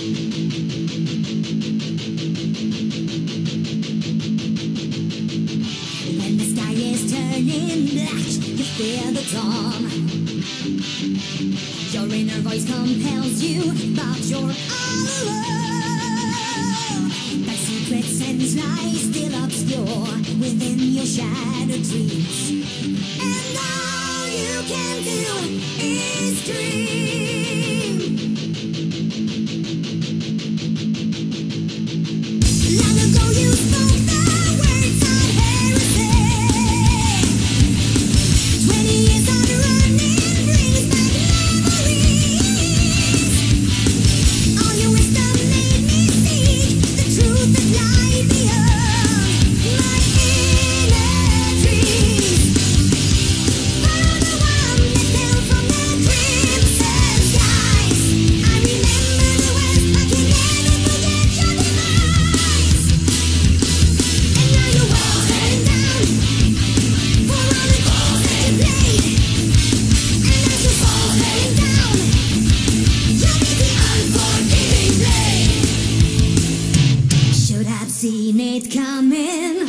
When the sky is turning black, you fear the dawn. Your inner voice compels you, but you're all alone. That secret sense lies still obscure within your shattered dreams. And all you can do is dream. seen it coming.